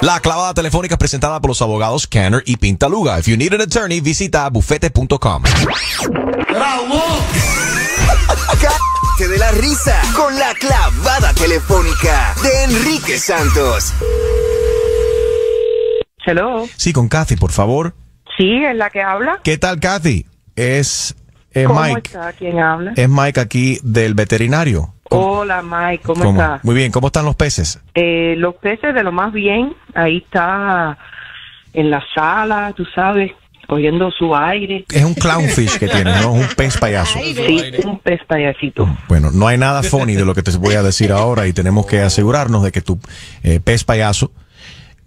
La clavada telefónica es presentada por los abogados Canner y Pintaluga. If you need an attorney, visita bufete.com. Te de la risa con la clavada telefónica de Enrique Santos. Hello. Sí, con Kathy, por favor. Sí, es la que habla. ¿Qué tal, Kathy? Es, es ¿Cómo Mike. está? ¿Quién habla? Es Mike aquí del veterinario. Hola, Mike. ¿Cómo, ¿Cómo? está? Muy bien, ¿cómo están los peces? Eh, los peces de lo más bien. Ahí está en la sala, tú sabes, cogiendo su aire. Es un clownfish que tiene, ¿no? Un pez payaso. Sí, un pez payasito. Bueno, no hay nada funny de lo que te voy a decir ahora y tenemos que asegurarnos de que tu eh, pez payaso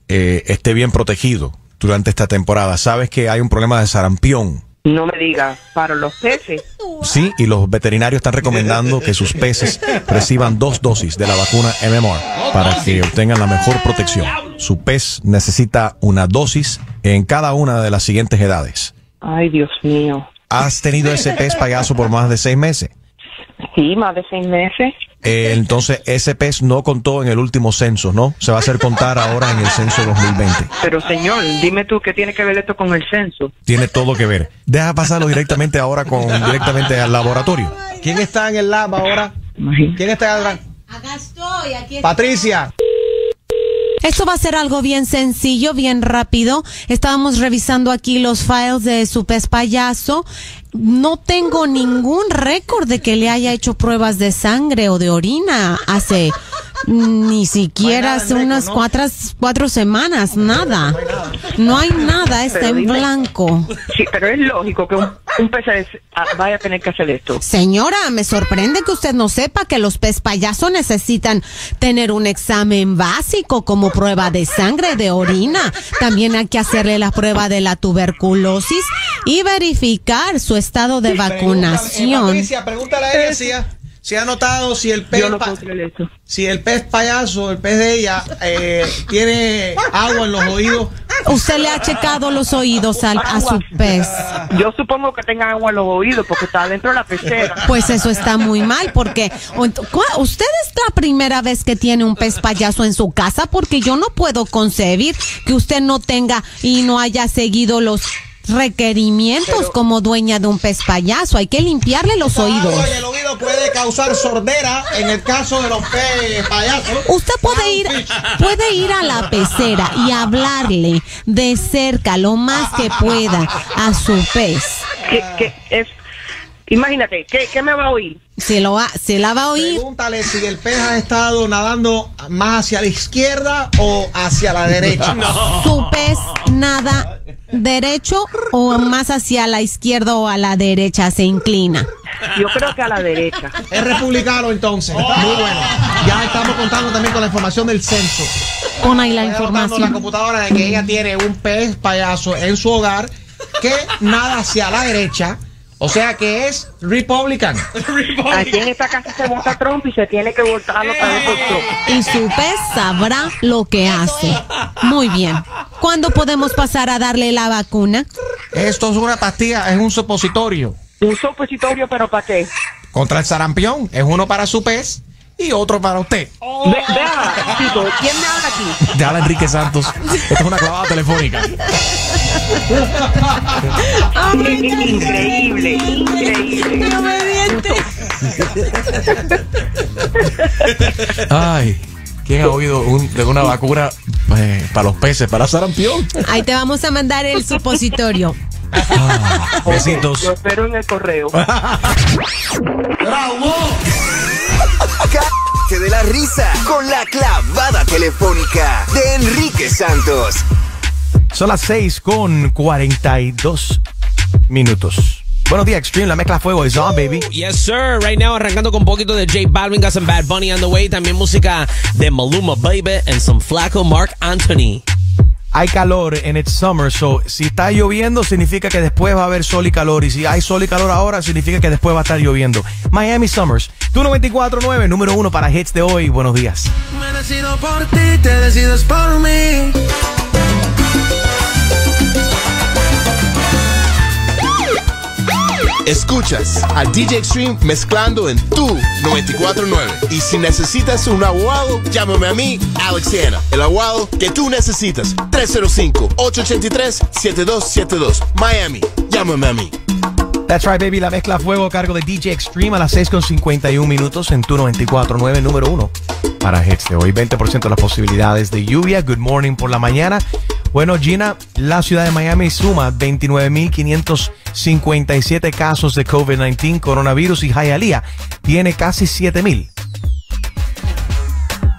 eh, esté bien protegido durante esta temporada. Sabes que hay un problema de sarampión. No me digas, para los peces. Sí, y los veterinarios están recomendando que sus peces reciban dos dosis de la vacuna MMR para que obtengan la mejor protección. Su pez necesita una dosis en cada una de las siguientes edades. Ay, Dios mío. ¿Has tenido ese pez payaso por más de seis meses? Sí, más de seis meses. Eh, entonces, ese pez no contó en el último censo, ¿no? Se va a hacer contar ahora en el censo 2020. Pero señor, dime tú qué tiene que ver esto con el censo. Tiene todo que ver. Deja pasarlo directamente ahora con directamente al laboratorio. ¿Quién está en el lab ahora? ¿Quién está atrás? Acá estoy, aquí estoy. Patricia. Esto va a ser algo bien sencillo, bien rápido. Estábamos revisando aquí los files de su pez payaso. No tengo ningún récord de que le haya hecho pruebas de sangre o de orina hace ni siquiera hace unas cuatro, cuatro semanas, nada. No hay nada, está Pero en dime- blanco. Sí, pero es lógico que un, un pez es- ah, vaya a tener que hacer esto. Señora, me sorprende que usted no sepa que los pez payaso necesitan tener un examen básico como prueba de sangre, de orina. También hay que hacerle la prueba de la tuberculosis y verificar su estado de Pregúntale, eh, vacunación. Patricia, pregúntale a ella si si ha notado si el pez no si el pez payaso, el pez de ella, eh, tiene agua en los oídos. Usted le ha checado los oídos al- a su pez. Yo supongo que tenga agua en los oídos porque está dentro de la pecera. Pues eso está muy mal porque o ent- ¿cuál- usted es la primera vez que tiene un pez payaso en su casa porque yo no puedo concebir que usted no tenga y no haya seguido los requerimientos como dueña de un pez payaso. Hay que limpiarle los oídos. En el oído puede causar sordera en el caso de los pez payasos. Usted puede ir, puede ir a la pecera y hablarle de cerca lo más que pueda a su pez. ¿Qué, qué es? Imagínate, ¿qué, qué me va a oír? Se lo va, se la va a oír. Pregúntale si el pez ha estado nadando más hacia la izquierda o hacia la derecha. su pez nada derecho o más hacia la izquierda o a la derecha se inclina. Yo creo que a la derecha. Es republicano entonces. Muy bueno. Ya estamos contando también con la información del censo. Pon ahí la Estoy en la información. computadora de que ella tiene un pez payaso en su hogar que nada hacia la derecha. O sea que es Republican. Aquí en esta casa se vota Trump y se tiene que votar otra vez por Trump. Y su pez sabrá lo que hace. Muy bien. ¿Cuándo podemos pasar a darle la vacuna? Esto es una pastilla, es un supositorio. Un supositorio, pero ¿para qué? Contra el sarampión. Es uno para su pez y otro para usted. Ve, vea, Tito, ¿quién me habla aquí? Te habla Enrique Santos. Esta es una clavada telefónica. Increíble, increíble. Ay, ¿quién ha oído un- de una vacuna eh, para los peces, para sarampión? Ahí te vamos a mandar el supositorio. Besitos. Lo espero en el correo. Te de la risa con la clavada telefónica de Enrique Santos. Son las 6 con 42 minutos. Buenos días, Extreme. La mezcla fuego is on, baby. Yes, sir. Right now, arrancando con un poquito de J Balvin, got some Bad Bunny on the way. También música de Maluma Baby and some Flaco Mark Anthony. Hay calor en it's summer, so si está lloviendo significa que después va a haber sol y calor. Y si hay sol y calor ahora significa que después va a estar lloviendo. Miami Summers, tú 94.9, número uno para hits de hoy. Buenos días. Por ti, te decides por mí. Escuchas a DJ Extreme mezclando en tu 949. Y si necesitas un abogado, llámame a mí, Alex Hanna, el abogado que tú necesitas. 305-883-7272. Miami, llámame a mí. That's right, baby. La mezcla fuego a cargo de DJ Extreme a las 6 con 51 minutos en tu 94.9, número 1 para hits de hoy. 20% de las posibilidades de lluvia. Good morning por la mañana. Bueno, Gina, la ciudad de Miami suma 29.557 casos de COVID-19, coronavirus y Hialeah tiene casi 7.000.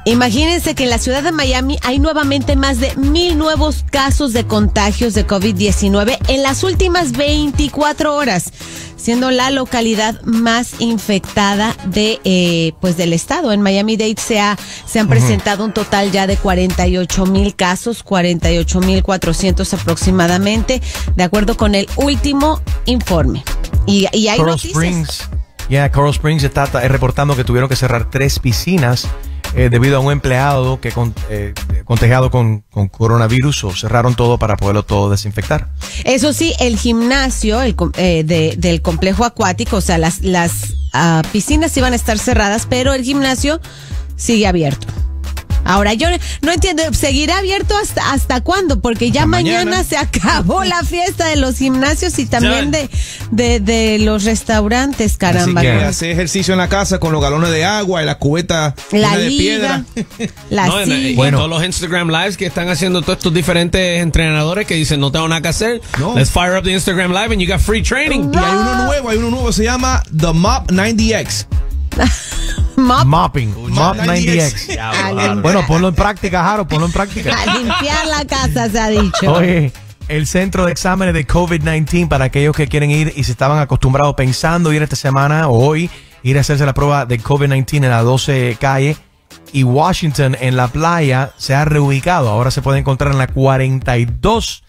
Imagínense que en la ciudad de Miami hay nuevamente más de mil nuevos casos de contagios de COVID-19 en las últimas 24 horas, siendo la localidad más infectada de eh, pues del estado. En Miami Dade se, ha, se han presentado un total ya de 48 mil casos, 48 mil 400 aproximadamente, de acuerdo con el último informe. Y, y hay Coral noticias. Springs, yeah, Coral Springs está reportando que tuvieron que cerrar tres piscinas eh, debido a un empleado que con, eh, contagiado con, coronavirus o cerraron todo para poderlo todo desinfectar. Eso sí, el gimnasio el, eh, de- del complejo acuático, o sea, las, las ah, piscinas iban a estar cerradas, pero el gimnasio sigue abierto. Ahora, yo no entiendo, ¿seguirá abierto hasta, hasta cuándo? Porque ya mañana. mañana. se acabó la fiesta de los gimnasios y también de, de, de los restaurantes, Así caramba. que con hacer ejercicio en la casa con los galones de agua y la cubeta La de piedra. la No, en- silla. y Bueno. todos los Instagram lives que están haciendo todos estos diferentes entrenadores que dicen no tengo nada que hacer. No. Let's fire up the Instagram live and you got free training. Y hay uno nuevo, hay uno nuevo, se llama The Mop 90X. Mop, Mopping, Mop 90X. a, lim- Bueno, ponlo en práctica, Jaro, ponlo en práctica. a limpiar la casa, se ha dicho. Oye, el centro de exámenes de COVID-19 para aquellos que quieren ir y se estaban acostumbrados pensando ir esta semana o hoy, ir a hacerse la prueba de COVID-19 en la 12 calle y Washington en la playa se ha reubicado. Ahora se puede encontrar en la 42,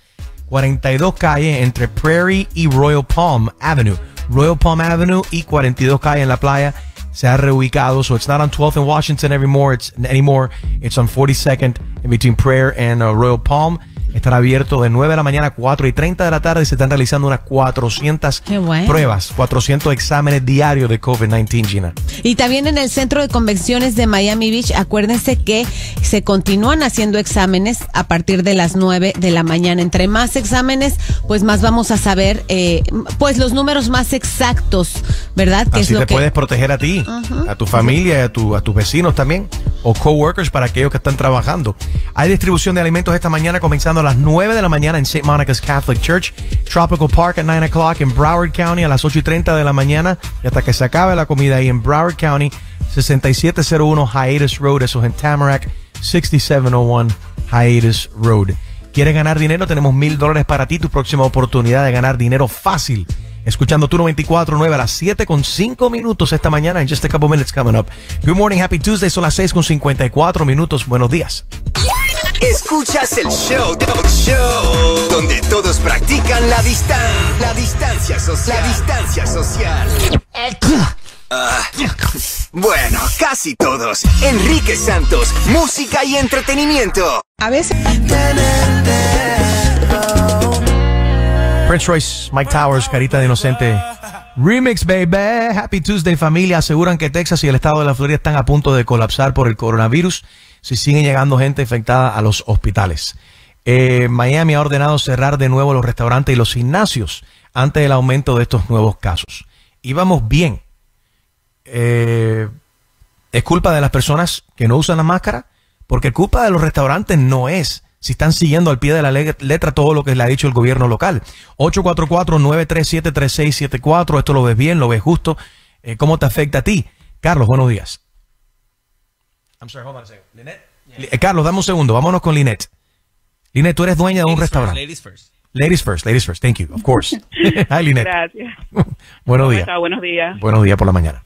42 calle entre Prairie y Royal Palm Avenue. Royal Palm Avenue y 42 calle en la playa se ha reubicado. So it's not on 12th and Washington anymore. It's anymore. It's on 42nd in between Prayer and uh, Royal Palm. Estará abierto de 9 de la mañana a 4 y 30 de la tarde. Se están realizando unas 400 Qué bueno. pruebas, 400 exámenes diarios de COVID-19, Gina. Y también en el centro de convenciones de Miami Beach, acuérdense que se continúan haciendo exámenes a partir de las 9 de la mañana. Entre más exámenes, pues más vamos a saber, eh, pues los números más exactos, ¿verdad? Que Así es lo te que puedes proteger a ti, a tu familia a, tu- a tus vecinos también, o coworkers para aquellos que están trabajando. Hay distribución de alimentos esta mañana comenzando a las 9 de la mañana en St. Monica's Catholic Church, Tropical Park at 9 o'clock en Broward County a las 8 y 30 de la mañana y hasta que se acabe la comida ahí en Broward County, 6701 Hiatus Road, eso es en Tamarack, 6701 Hiatus Road. ¿Quieres ganar dinero? Tenemos mil dólares para ti, tu próxima oportunidad de ganar dinero fácil. Escuchando tu 94.9 a las 7 con 5 minutos esta mañana. En just a couple minutes coming up. Good morning, happy Tuesday. Son las 6 con 54 minutos. Buenos días. Escuchas el show, show, donde todos practican la distancia, la distancia social, la distancia social. Ah, bueno, casi todos. Enrique Santos, música y entretenimiento. A veces. Prince Royce, Mike Towers, Carita de Inocente. Remix, baby. Happy Tuesday, familia. Aseguran que Texas y el estado de la Florida están a punto de colapsar por el coronavirus si siguen llegando gente infectada a los hospitales. Eh, Miami ha ordenado cerrar de nuevo los restaurantes y los gimnasios ante el aumento de estos nuevos casos. Íbamos bien. Eh, es culpa de las personas que no usan la máscara, porque culpa de los restaurantes no es si están siguiendo al pie de la le- letra todo lo que le ha dicho el gobierno local. 844-937-3674, esto lo ves bien, lo ves justo. Eh, ¿Cómo te afecta a ti? Carlos, buenos días. I'm sorry, hold on a second. Lynette? Li- eh, Carlos, dame un segundo, vámonos con Linet. Linet, tú eres dueña de un restaurante. ladies first. Ladies first, ladies first, thank you, of course. Hi, Linet. Gracias. Buenos ¿Cómo días. Buenos días. Buenos días por la mañana.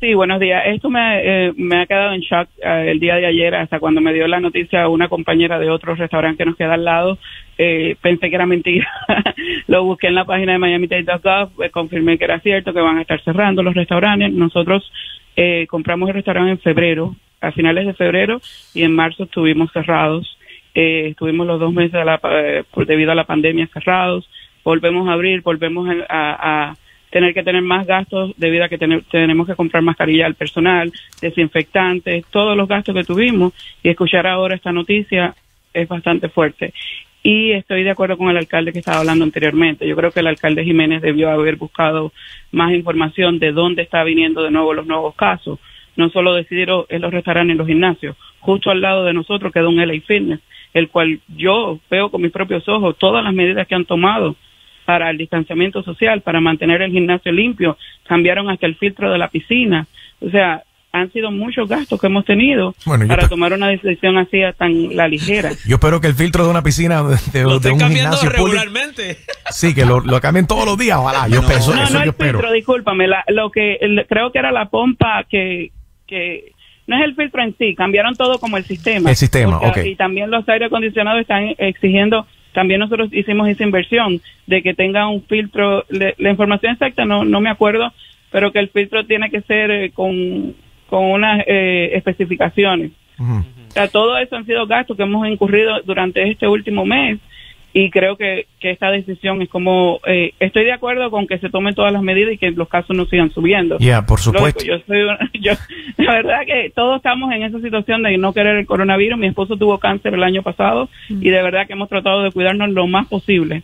Sí, buenos días. Esto me, eh, me ha quedado en shock eh, el día de ayer, hasta cuando me dio la noticia una compañera de otro restaurante que nos queda al lado. Eh, pensé que era mentira. Lo busqué en la página de miami-dade.gov, eh, confirmé que era cierto, que van a estar cerrando los restaurantes. Nosotros eh, compramos el restaurante en febrero, a finales de febrero, y en marzo estuvimos cerrados. Eh, estuvimos los dos meses de la eh, debido a la pandemia cerrados. Volvemos a abrir, volvemos a, tener que tener más gastos debido a que tener- tenemos que comprar mascarilla al personal, desinfectantes, todos los gastos que tuvimos y escuchar ahora esta noticia es bastante fuerte. Y estoy de acuerdo con el alcalde que estaba hablando anteriormente. Yo creo que el alcalde Jiménez debió haber buscado más información de dónde está viniendo de nuevo los nuevos casos. No solo decidir oh, en los restaurantes y los gimnasios. Justo al lado de nosotros queda un LA Fitness, el cual yo veo con mis propios ojos todas las medidas que han tomado para el distanciamiento social, para mantener el gimnasio limpio, cambiaron hasta el filtro de la piscina. O sea, han sido muchos gastos que hemos tenido Bueno, para tomar una decisión así a tan la ligera. Yo espero que el filtro de una piscina de, de- de un gimnasio público, regularmente. sí, que lo, lo cambien todos los días, ojalá. Yo espero, eso, no, eso no yo el espero. filtro, discúlpame, la- lo que el- creo que era la pompa que, que no es el filtro en sí, cambiaron todo como el sistema. El sistema, Porque- ok. Y también los aire acondicionados están exigiendo, también nosotros hicimos esa inversión de que tenga un filtro, le- la información exacta no, no me acuerdo, pero que el filtro tiene que ser eh, con, con unas eh, especificaciones. O sea, todo eso han sido gastos que hemos incurrido durante este último mes y creo que, que esta decisión es como, eh, estoy de acuerdo con que se tomen todas las medidas y que los casos no sigan subiendo. Yeah, por supuesto. Lógico, yo soy una- yo, la verdad que todos estamos en esa situación de no querer el coronavirus. Mi esposo tuvo cáncer el año pasado y de verdad que hemos tratado de cuidarnos lo más posible.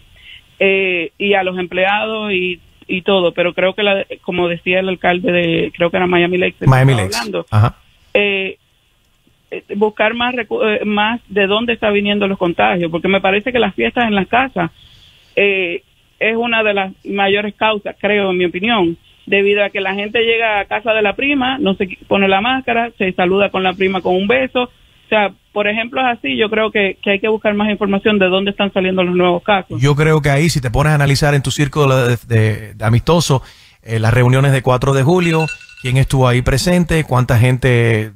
Eh, y a los empleados y, y todo, pero creo que, la, como decía el alcalde de, creo que era Miami Lakes, Miami Lakes. hablando, Ajá. eh, buscar más eh, más de dónde está viniendo los contagios, porque me parece que las fiestas en las casas eh, es una de las mayores causas, creo, en mi opinión, debido a que la gente llega a casa de la prima, no se pone la máscara, se saluda con la prima con un beso. O sea, por ejemplo, es así, yo creo que, que hay que buscar más información de dónde están saliendo los nuevos casos. Yo creo que ahí, si te pones a analizar en tu círculo de, de- de amistoso, eh, las reuniones de 4 de julio, quién estuvo ahí presente, cuánta gente,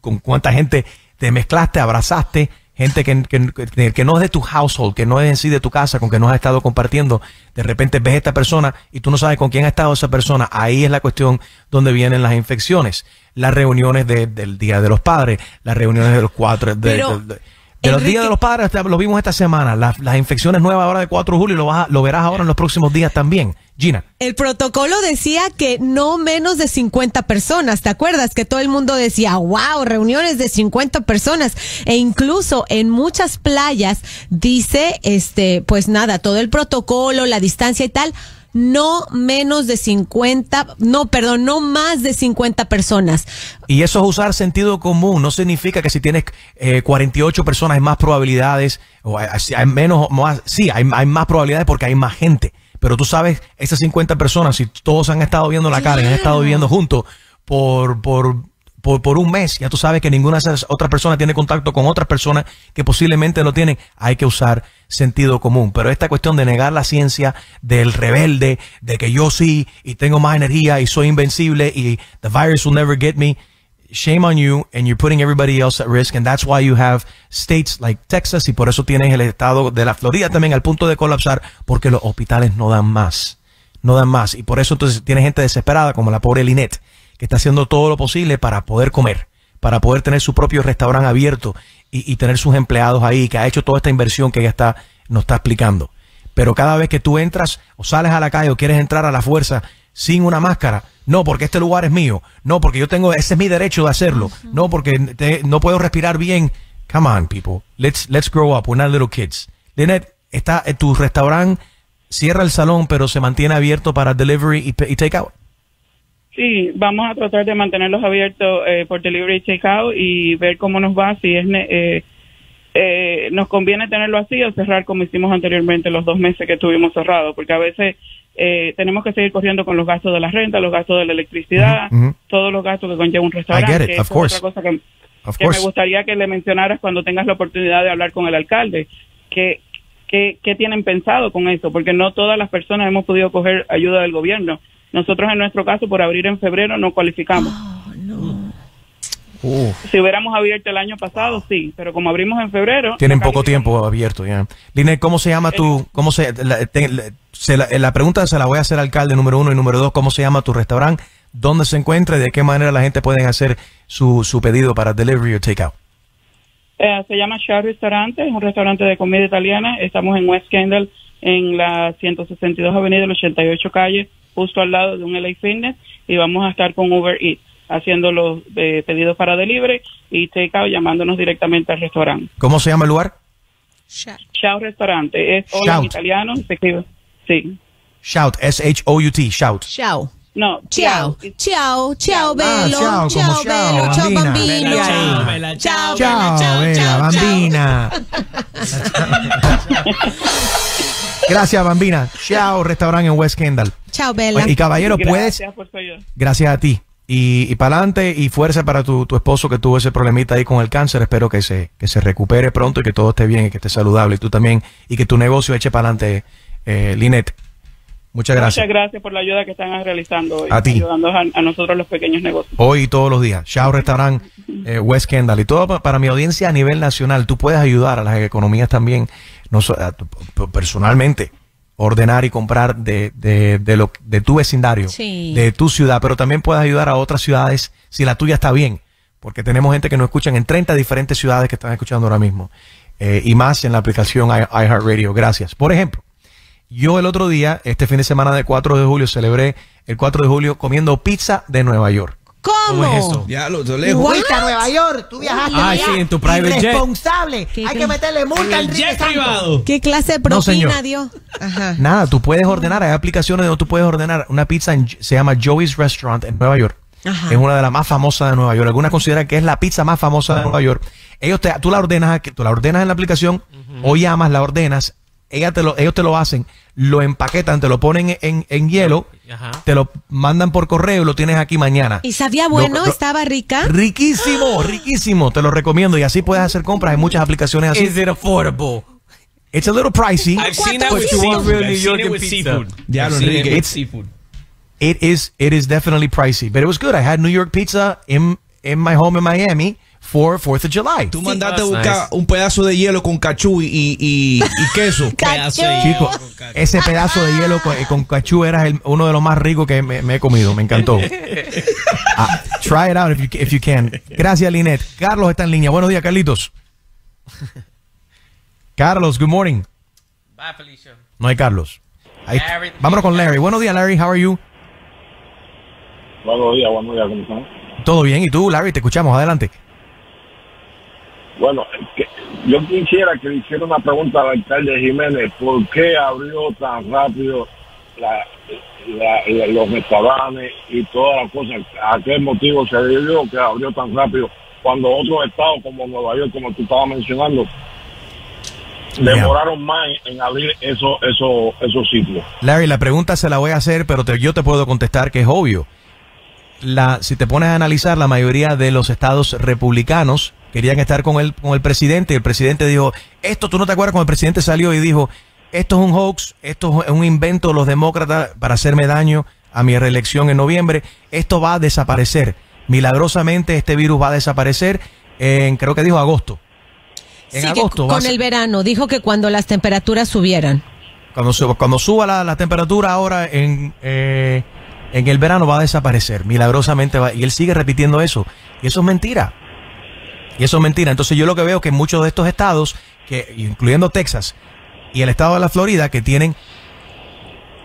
con cuánta gente te mezclaste, abrazaste, gente que, que, que- no es de tu household, que no es en sí de tu casa, con que no has estado compartiendo, de repente ves esta persona y tú no sabes con quién ha estado esa persona, ahí es la cuestión donde vienen las infecciones, las reuniones de- del Día de los Padres, las reuniones de los cuatro, de, Pero, de- de- los días de los padres, lo vimos esta semana. Las, las infecciones nuevas ahora de 4 de julio lo, vas a- lo verás ahora en los próximos días también. Gina. El protocolo decía que no menos de 50 personas. ¿Te acuerdas? Que todo el mundo decía, wow, reuniones de 50 personas. E incluso en muchas playas dice, este, pues nada, todo el protocolo, la distancia y tal. No menos de 50, no, perdón, no más de 50 personas. Y eso es usar sentido común. No significa que si tienes eh, 48 personas hay más probabilidades, o hay, hay menos, más, sí, hay, hay más probabilidades porque hay más gente. Pero tú sabes, esas 50 personas, si todos han estado viendo la cara y han estado viviendo juntos por, por, por, un mes, ya tú sabes que ninguna de esas otras personas tiene contacto con otras personas que posiblemente lo tienen. Hay que usar sentido común. Pero esta cuestión de negar la ciencia, del rebelde, de que yo sí y tengo más energía y soy invencible y the virus will never get me, shame on you and you're putting everybody else at risk and that's why you have states like Texas y por eso tienes el estado de la Florida también al punto de colapsar porque los hospitales no dan más, no dan más y por eso entonces tienes gente desesperada como la pobre Lynette que está haciendo todo lo posible para poder comer, para poder tener su propio restaurante abierto y, y tener sus empleados ahí, que ha hecho toda esta inversión que ella está, nos está explicando. Pero cada vez que tú entras o sales a la calle o quieres entrar a la fuerza sin una máscara, no, porque este lugar es mío, no, porque yo tengo, ese es mi derecho de hacerlo, no, porque te- no puedo respirar bien. Come on, people, let's, let's grow up, we're not little kids. Lynette, está en tu restaurante, cierra el salón, pero se mantiene abierto para delivery y, y take out. Sí, vamos a tratar de mantenerlos abiertos eh, por delivery y takeout y ver cómo nos va, si es ne- eh, eh, nos conviene tenerlo así o cerrar como hicimos anteriormente los dos meses que estuvimos cerrados, porque a veces eh, tenemos que seguir corriendo con los gastos de la renta, los gastos de la electricidad, todos los gastos que conlleva un restaurante. I get it, que of eso es course. otra cosa que, Of que me course. gustaría que le mencionaras cuando tengas la oportunidad de hablar con el alcalde. que ¿Qué, qué tienen pensado con eso? Porque no todas las personas hemos podido coger ayuda del gobierno. Nosotros, en nuestro caso, por abrir en febrero, no cualificamos. Uh, Si hubiéramos abierto el año pasado, sí, pero como abrimos en febrero... tienen no poco tiempo abierto ya. Lynette, ¿cómo se llama tu, cómo se, la, te- la- se la, la pregunta se la voy a hacer al alcalde número uno y número dos, ¿cómo se llama tu restaurante? ¿Dónde se encuentra y de qué manera la gente puede hacer su, su pedido para delivery o takeout? Eh, se llama Char Restaurante, es un restaurante de comida italiana. Estamos en West Kendall, en la 162 Avenida, el 88 Calle, justo al lado de un LA Fitness y vamos a estar con Uber Eats haciendo los eh, pedidos para delivery y takeout llamándonos directamente al restaurante. ¿Cómo se llama el lugar? Chao Restaurante. Es hola en Shout. italiano, se escribe. Sí. Shout, S-H-O-U-T, shout. Chao. No, Chao, chao, chao, Ah, como chao, chao, Belo, chao, bambina. bambino. Bella, chao, Bella, Chao, Chao, Bella, Bella, chao, chao. bambina. Gracias, bambina. Chao, restaurante en West Kendall. Chao, Bella. Y caballero, puedes, Gracias por su ayuda. gracias a ti. Y, y para adelante y fuerza para tu, tu esposo que tuvo ese problemita ahí con el cáncer. Espero que se, que se recupere pronto y que todo esté bien y que esté saludable. Y tú también. Y que tu negocio eche para adelante, eh, Linet. Muchas gracias. Muchas gracias por la ayuda que están realizando hoy, A ti. ayudando a, a nosotros los pequeños negocios. Hoy y todos los días. Chao Restaurant eh, West Kendall. Y todo pa- para mi audiencia a nivel nacional. Tú puedes ayudar a las economías también, no personalmente, ordenar y comprar de, de, de, lo, de tu vecindario, Sí. de tu ciudad, pero también puedes ayudar a otras ciudades si la tuya está bien. Porque tenemos gente que nos escuchan en 30 diferentes ciudades que están escuchando ahora mismo. Eh, y más en la aplicación iHeartRadio. Gracias. Por ejemplo, yo el otro día, este fin de semana de 4 de julio, celebré el 4 de julio comiendo pizza de Nueva York. ¿Cómo? ¿Cómo es esto? Ya, lo, lo lejos. Fuiste a Nueva York, tú viajaste allá. sí, en tu private jet. Irresponsable. ¿Qué Hay que meterle multa al Enrique Santos. ¿Qué clase de No, propina dio? Ajá. Nada, tú puedes ordenar, hay aplicaciones donde tú puedes ordenar una pizza, en- se llama Joey's Restaurant en Nueva York. Ajá. Es una de las más famosas de Nueva York. Algunas consideran que es la pizza más famosa de Nueva York. Ellos te, tú la ordenas, tú la ordenas en la aplicación o llamas, la ordenas, ella te lo, ellos te lo hacen, lo empaquetan, te lo ponen en, en hielo, Ajá. te lo mandan por correo y lo tienes aquí mañana. ¿Y sabía bueno? Lo- lo- ¿Estaba rica? Riquísimo, riquísimo, te lo recomiendo y así puedes hacer compras. Hay muchas aplicaciones así. Is it affordable? It's a little pricey. I've seen that with seafood. real I've New seen York it and with pizza. seafood. Ya, I've lo seen it Enrique. with It's- seafood. It is it is definitely pricey, but it was good. I had New York pizza in in my home in Miami for Fourth of July. Tú mandaste a buscar nice. un pedazo de hielo con cachú y, y, y- y queso. Pedazo de Chico, hielo con ese pedazo de hielo con, con cachú era el- uno de los más ricos que me, me he comido. Me encantó. Ah, try it out if you, if you can. Gracias, Linet. Carlos está en línea. Buenos días, Carlitos. Carlos, good morning. Bye, Felicia. No hay Carlos. Ahí- vámonos con Larry. Buenos días, Larry. How are you? Buenos días, buenos días, ¿cómo están? Todo bien. ¿Y tú, Larry? Te escuchamos. Adelante. Bueno, yo quisiera que le hiciera una pregunta al alcalde Jiménez. ¿Por qué abrió tan rápido la- la- la- los restaurantes y todas las cosas? ¿A qué motivo se debió que abrió tan rápido cuando otros estados como Nueva York, como tú estabas mencionando, demoraron más en abrir esos esos esos sitios? Larry, la pregunta se la voy a hacer, pero te- yo te puedo contestar que es obvio. La, si te pones a analizar, la mayoría de los estados republicanos querían estar con el, con el presidente y el presidente dijo, esto tú no te acuerdas cuando el presidente salió y dijo, esto es un hoax, esto es un invento de los demócratas para hacerme daño a mi reelección en noviembre, esto va a desaparecer. Milagrosamente este virus va a desaparecer en, creo que dijo agosto. En Sí, agosto con el verano. Dijo que cuando las temperaturas subieran. cuando, suba- cuando suba la, la temperatura ahora en, eh, en el verano va a desaparecer. Milagrosamente va. Y él sigue repitiendo eso. Y eso es mentira. Y eso es mentira. Entonces yo lo que veo que en muchos de estos estados, que incluyendo Texas y el estado de la Florida, que tienen,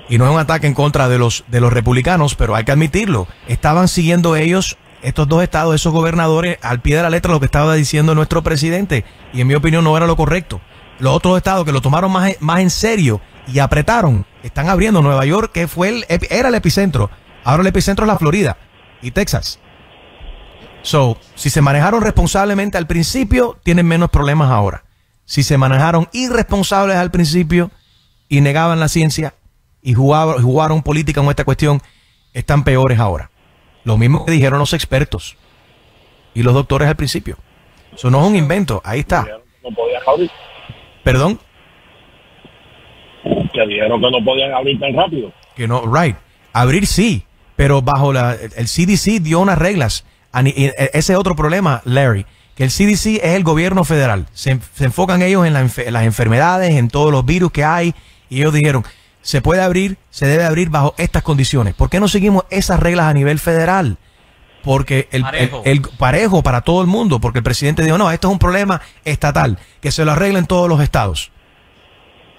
y no es un ataque en contra de los, de los republicanos, pero hay que admitirlo, estaban siguiendo ellos, estos dos estados, esos gobernadores, al pie de la letra lo que estaba diciendo nuestro presidente. Y en mi opinión no era lo correcto. Los otros estados que lo tomaron más, más en serio y apretaron, están abriendo Nueva York, que fue el, era el epicentro. Ahora el epicentro es la Florida y Texas. So, si se manejaron responsablemente al principio, tienen menos problemas ahora. Si se manejaron irresponsables al principio y negaban la ciencia y jugaban, jugaron política en esta cuestión, están peores ahora. Lo mismo que dijeron los expertos y los doctores al principio. Eso no es un invento, ahí está. No abrir. Perdón, Que dijeron que no podían abrir tan rápido. que no, right. Abrir sí, pero bajo la, el CDC dio unas reglas. E- Ese es otro problema, Larry, que el CDC es el gobierno federal. Se, se enfocan ellos en, la en las enfermedades, en todos los virus que hay, y ellos dijeron, se puede abrir, se debe abrir bajo estas condiciones. ¿Por qué no seguimos esas reglas a nivel federal? Porque el Parejo. el- el- parejo para todo el mundo, porque el presidente dijo, no, esto es un problema estatal, que se lo arreglen todos los estados.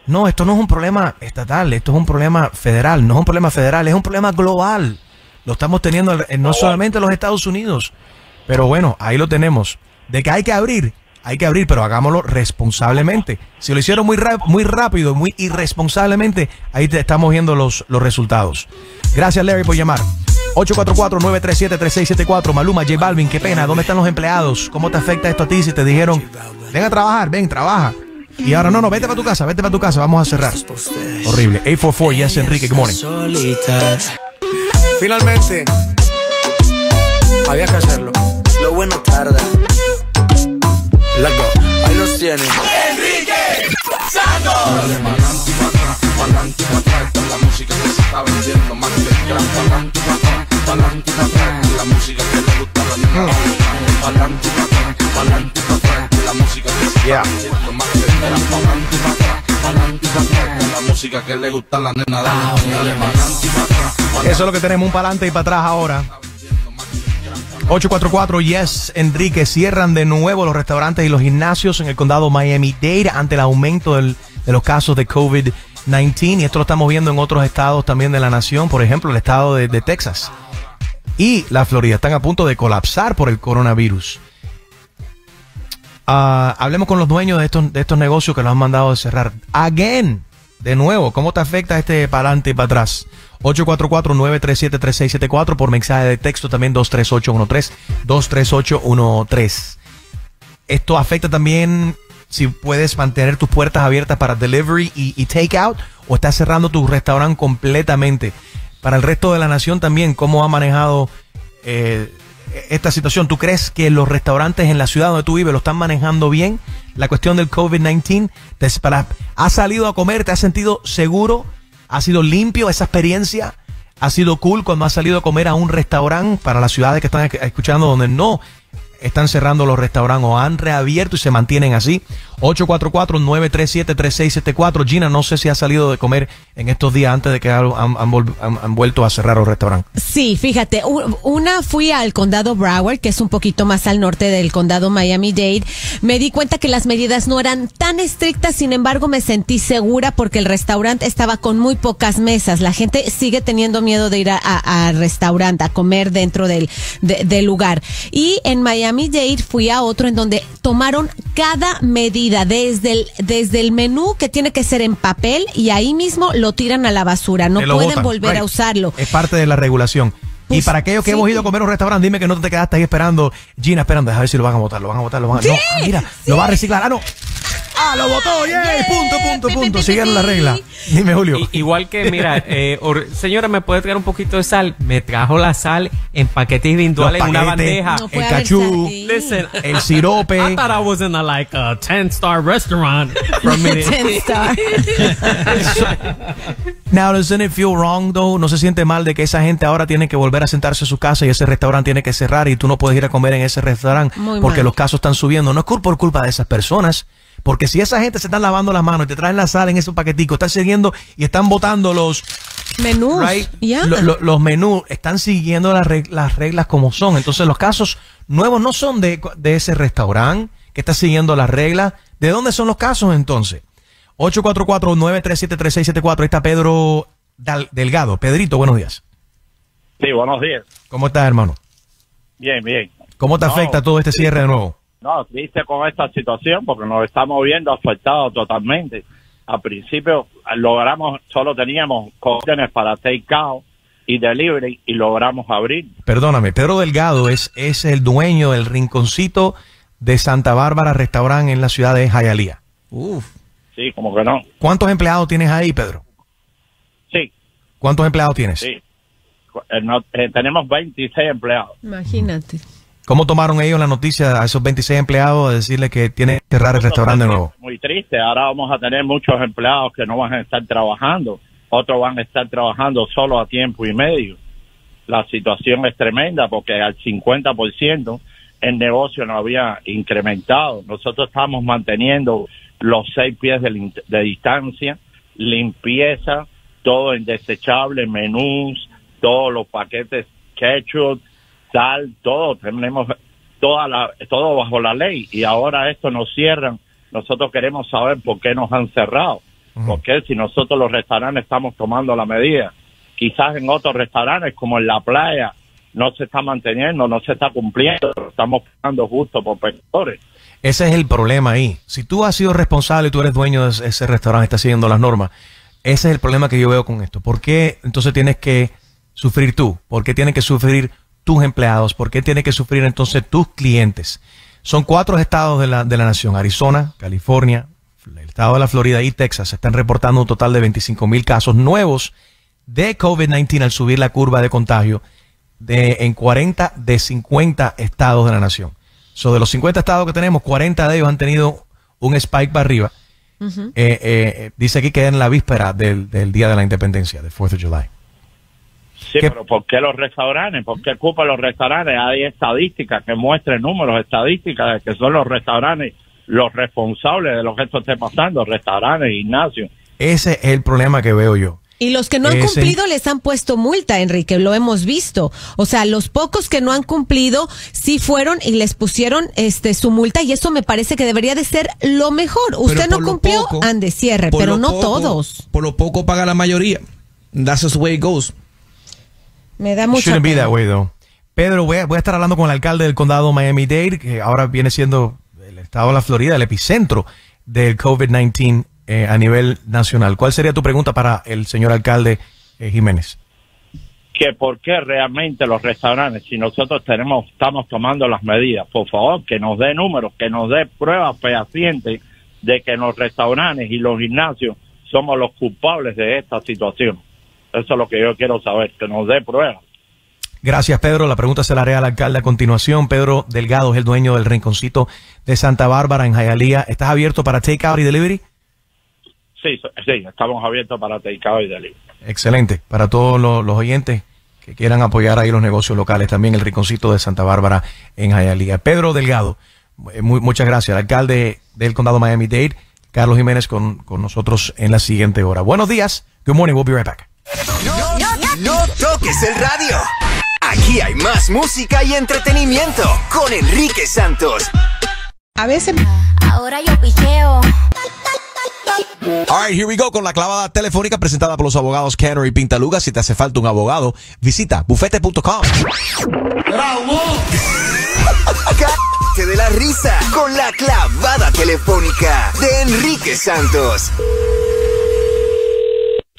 No, esto no es un problema estatal, esto es un problema federal, no es un problema federal, es un problema global. Lo estamos teniendo en- no solamente en los Estados Unidos, pero bueno, ahí lo tenemos. De que hay que abrir, hay que abrir, pero hagámoslo responsablemente. Si lo hicieron muy, muy rápido, muy irresponsablemente, ahí te estamos viendo los, los resultados. Gracias, Larry, por llamar. 844-937-3674. Maluma, J Balvin, qué pena. ¿Dónde están los empleados? ¿Cómo te afecta esto a ti si te dijeron, ven a trabajar, ven, trabaja? Y ahora no, no, vete para tu casa, vete para tu casa, vamos a cerrar. Horrible. 844, yes, Enrique, good morning. Finalmente, había que hacerlo. Lo bueno tarda. Let's go. Ahí los tienen. Enrique Santos. La música que se está vendiendo más que el gran pa'lante, pa'lante, pa'lante, pa'lante, la música que le gusta a la nena. Pa'lante, pa'lante, pa'lante, pa'lante, la música que se está vendiendo más que pa'lante, pa'lante, pa'lante, pa'lante, le gusta la nena. Pa'lante, pa'lante, Eso es lo que tenemos, un para adelante y para atrás ahora. 844 Yes Enrique cierran de nuevo los restaurantes y los gimnasios en el condado Miami-Dade ante el aumento del- de los casos de COVID-19 y esto lo estamos viendo en otros estados también de la nación, por ejemplo el estado de Texas y la Florida están a punto de colapsar por el coronavirus. Ah, hablemos con los dueños de estos, de estos negocios que los han mandado a cerrar. Again, de nuevo, ¿cómo te afecta este para adelante y para atrás? 844-937-3674 por mensaje de texto también 23813 23813. Esto afecta también si puedes mantener tus puertas abiertas para delivery y, y take out o estás cerrando tu restaurante completamente. Para el resto de la nación también, ¿cómo ha manejado eh, esta situación? ¿Tú crees que los restaurantes en la ciudad donde tú vives lo están manejando bien? La cuestión del COVID-19, Te- para- ¿has salido a comer? ¿Te has sentido seguro? ¿Ha sido limpio esa experiencia? ¿Ha sido cool cuando has salido a comer a un restaurante para las ciudades que están esc- escuchando donde no están cerrando los restaurantes o han reabierto y se mantienen así? 844-937-3674. Gina, no sé si has salido de comer en estos días antes de que han, han vuelto a cerrar los restaurantes. Sí, fíjate, una fui al condado Broward, que es un poquito más al norte del condado Miami-Dade. Me di cuenta que las medidas no eran tan estrictas, sin embargo me sentí segura porque el restaurante estaba con muy pocas mesas. La gente sigue teniendo miedo de ir a, a- restaurante, a comer dentro del, de- del lugar. Y en Miami-Dade fui a otro en donde tomaron cada medida, desde el, desde el menú que tiene que ser en papel y ahí mismo lo tiran a la basura. No pueden botan, volver right. a usarlo. Es parte de la regulación. y para aquellos que sí. hemos ido a comer a un restaurante, dime que no te quedaste ahí esperando, Gina, esperando, a ver si lo van a votar, lo van a votar, lo van a... no, ah, mira, lo va a reciclar. Ah, no. Ah, lo votó, yay, punto, punto, punto. Siguieron la regla. Dime, Julio. I- igual que, mira, eh, or- señora, ¿me puede traer un poquito de sal? Me trajo la sal en paquetes individuales Los en una paquetes, bandeja. No puede el haber cachú, sardín. Listen, el sirope. I thought I was in a like a 10-star restaurant for a minute. 10 star. Now, doesn't it feel wrong, though? ¿No se siente mal de que esa gente ahora tiene que volver a sentarse a su casa y ese restaurante tiene que cerrar y tú no puedes ir a comer en ese restaurante Muy porque mal. los casos están subiendo? No es cul- por culpa de esas personas. Porque si esa gente se están lavando las manos y te traen la sal en esos paqueticos, están siguiendo y están botando los, menús. right, Ya. lo- lo- los menús, están siguiendo las, reg- las reglas como son. Entonces los casos nuevos no son de, de ese restaurante que está siguiendo las reglas. ¿De dónde son los casos entonces? 844-937-3674. Ahí está Pedro Dal- Delgado. Pedrito, buenos días. Sí, buenos días. ¿Cómo estás, hermano? Bien, bien. ¿Cómo te No, afecta todo este cierre de nuevo? No, triste con esta situación porque nos estamos viendo afectados totalmente. Al principio eh, logramos, solo teníamos órdenes para take out y delivery y logramos abrir. Perdóname, Pedro Delgado es, es el dueño del rinconcito de Santa Bárbara Restaurant en la ciudad de Hialeah. Uf. Sí, como que no. ¿Cuántos empleados tienes ahí, Pedro? Sí, ¿Cuántos empleados tienes? sí. Eh, no- eh, tenemos 26 empleados. Imagínate. ¿Cómo tomaron ellos la noticia a esos 26 empleados de decirle que tienen que cerrar el restaurante de nuevo? Muy triste. Ahora vamos a tener muchos empleados que no van a estar trabajando. Otros van a estar trabajando solo a tiempo y medio. La situación es tremenda porque al 50% el negocio no había incrementado. Nosotros estamos manteniendo los seis pies de, de distancia, limpieza, todo en desechable, menús, todos los paquetes ketchup, sal, todo, tenemos toda la, todo bajo la ley y ahora esto nos cierran. Nosotros queremos saber por qué nos han cerrado. Porque si nosotros los restaurantes estamos tomando la medida, quizás en otros restaurantes como en la playa no se está manteniendo, no se está cumpliendo, estamos pagando justo por pecadores. Ese es el problema ahí. Si tú has sido responsable y tú eres dueño de ese- ese restaurante, estás siguiendo las normas, ese es el problema que yo veo con esto. ¿Por qué entonces tienes que sufrir tú? ¿Por qué tienen que sufrir tus empleados? ¿Por qué tienen que sufrir entonces tus clientes? Son cuatro estados de la, de la nación, Arizona, California, el estado de la Florida y Texas. Se están reportando un total de 25 mil casos nuevos de COVID-19 al subir la curva de contagio de, en 40 de 50 estados de la nación. So, de los 50 estados que tenemos, 40 de ellos han tenido un spike para arriba. Eh, eh, dice aquí que en la víspera del, del Día de la Independencia, del 4 de July. Sí, pero ¿por qué los restaurantes? ¿Por qué culpa los restaurantes? Hay estadísticas que muestren números, estadísticas de que son los restaurantes los responsables de lo que esto esté pasando, restaurantes, gimnasios. Ese es el problema que veo yo. Y los que no han Ese- cumplido les han puesto multa, Enrique, lo hemos visto. O sea, los pocos que no han cumplido sí fueron y les pusieron este su multa y eso me parece que debería de ser lo mejor. Usted no cumplió, poco- ande cierre, pero no poco- todos. Por lo poco paga la mayoría. That's just the way it goes. Me da mucha Shouldn't be pena. that way, though. Pedro, voy a, voy a estar hablando con el alcalde del condado Miami-Dade, que ahora viene siendo el estado de la Florida, el epicentro del COVID-19 eh, a nivel nacional. ¿Cuál sería tu pregunta para el señor alcalde eh, Jiménez? que por qué realmente los restaurantes, si nosotros tenemos, estamos tomando las medidas, por favor, que nos dé números, que nos dé pruebas fehacientes de que los restaurantes y los gimnasios somos los culpables de esta situación. Eso es lo que yo quiero saber, que nos dé pruebas. Gracias, Pedro. La pregunta se la haré al alcalde a continuación. Pedro Delgado es el dueño del rinconcito de Santa Bárbara en Hialeah. ¿Estás abierto para takeout y delivery? Sí, sí, estamos abiertos para takeout y delivery. Excelente. Para todos los, los oyentes que quieran apoyar ahí los negocios locales, también el rinconcito de Santa Bárbara en Hialeah. Pedro Delgado, eh, muy- muchas gracias. El alcalde del condado Miami-Dade, Carlos Jiménez, con, con nosotros en la siguiente hora. Buenos días. Good morning. We'll be right back. No toques el radio. Aquí hay más música y entretenimiento con Enrique Santos. A veces. Ahora yo picheo. All right, here we go con la clavada telefónica presentada por los abogados Kenner y Pintaluga. Si te hace falta un abogado, visita bufete.com. Cállate de la risa con la clavada telefónica de Enrique Santos.